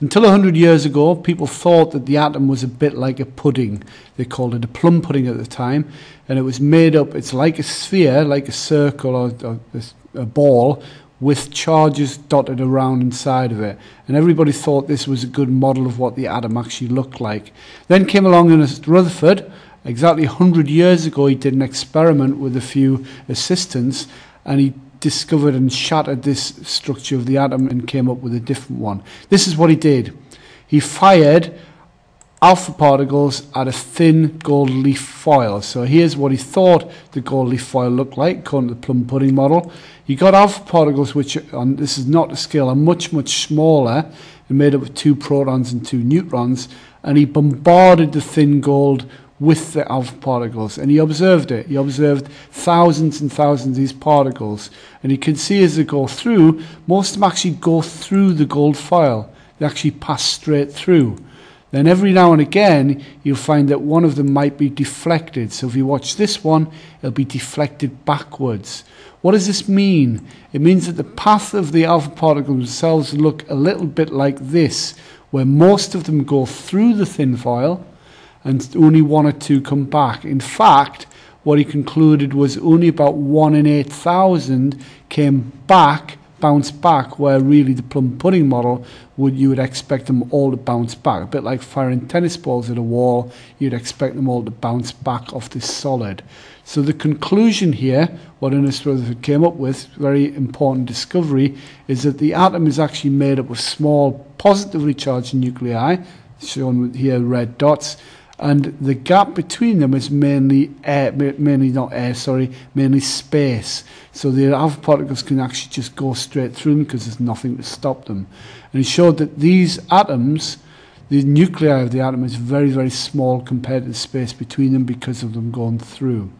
Until 100 years ago, people thought that the atom was a bit like a pudding. They called it a plum pudding at the time. And it was made up, it's like a sphere, like a circle or, or a ball, with charges dotted around inside of it. And everybody thought this was a good model of what the atom actually looked like. Then came along Ernest Rutherford. Exactly 100 years ago, he did an experiment with a few assistants and he discovered and shattered this structure of the atom and came up with a different one. This is what he did. He fired alpha particles at a thin gold leaf foil. So here's what he thought the gold leaf foil looked like, according to the plum pudding model. He got alpha particles, which, on, this is not a scale, are much, much smaller and made up of two protons and two neutrons. And he bombarded the thin gold with the alpha particles. And he observed it. He observed thousands and thousands of these particles. And you can see as they go through, most of them actually go through the gold foil. They actually pass straight through. Then every now and again, you'll find that one of them might be deflected. So if you watch this one, it'll be deflected backwards. What does this mean? It means that the path of the alpha particles themselves look a little bit like this, where most of them go through the thin foil and only one or two come back. In fact, what he concluded was only about one in 8,000 came back, bounced back, where really the plum pudding model would you would expect them all to bounce back. A bit like firing tennis balls at a wall, you'd expect them all to bounce back off the solid. So the conclusion here, what Ernest Rutherford came up with, very important discovery, is that the atom is actually made up of small positively charged nuclei, shown here red dots, and the gap between them is mainly air, mainly not air, sorry, mainly space. So the alpha particles can actually just go straight through them because there's nothing to stop them. And it showed that these atoms, the nuclei of the atom is very, very small compared to the space between them because of them going through.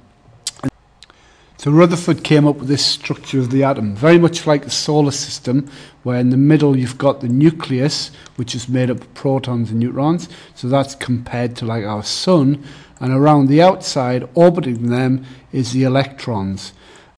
So Rutherford came up with this structure of the atom, very much like the solar system, where in the middle you've got the nucleus, which is made up of protons and neutrons. So that's compared to like our sun. And around the outside, orbiting them, is the electrons.